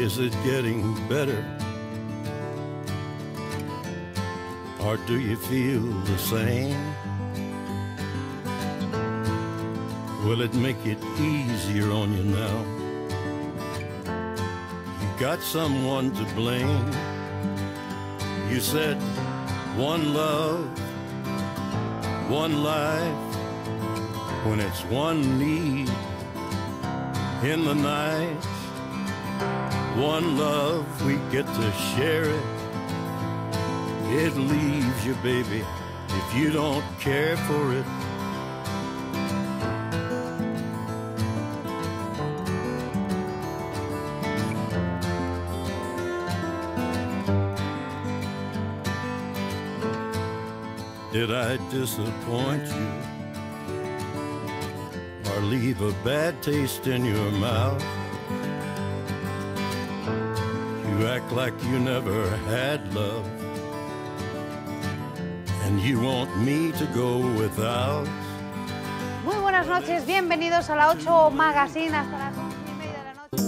Is it getting better? Or do you feel the same? Will it make it easier on you now? You got someone to blame. You said one love, one life, when it's one need in the night. One love, we get to share it. It leaves you, baby, if you don't care for it. Did I disappoint you? Or leave a bad taste in your mouth? Act like you never had love. And you want me to go without? Muy buenas noches, bienvenidos a la 8 Magazine hasta las 11 y media de la noche.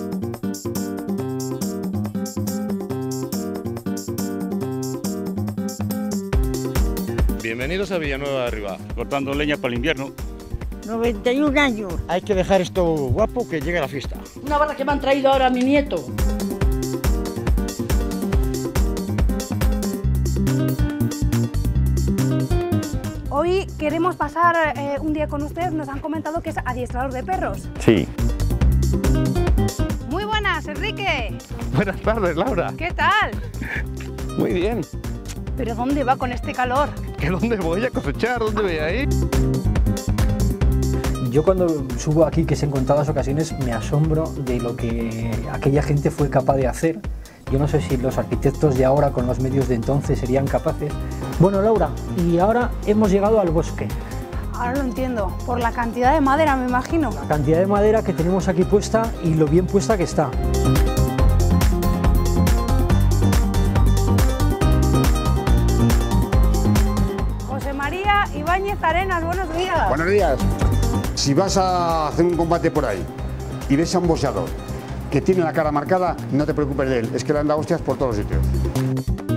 Bienvenidos a Villanueva de Arriba, cortando leña para el invierno. 91 años. Hay que dejar esto guapo que llegue la fiesta. Una bala que me han traído ahora a mi nieto. Hoy queremos pasar eh, un día con ustedes, nos han comentado que es adiestrador de perros. Sí. Muy buenas, Enrique. Buenas tardes, Laura. ¿Qué tal? Muy bien. ¿Pero dónde va con este calor? ¿Que dónde voy a cosechar? ¿Dónde voy a ir? Yo cuando subo aquí, que es en contadas ocasiones, me asombro de lo que aquella gente fue capaz de hacer. Yo no sé si los arquitectos de ahora con los medios de entonces serían capaces. Bueno, Laura, y ahora hemos llegado al bosque. Ahora lo entiendo, por la cantidad de madera me imagino. La cantidad de madera que tenemos aquí puesta y lo bien puesta que está. José María Ibáñez Arenas, buenos días. Buenos días. Si vas a hacer un combate por ahí y ves a un boxeador que tiene la cara marcada, no te preocupes de él, es que le han dado hostias por todos los sitios.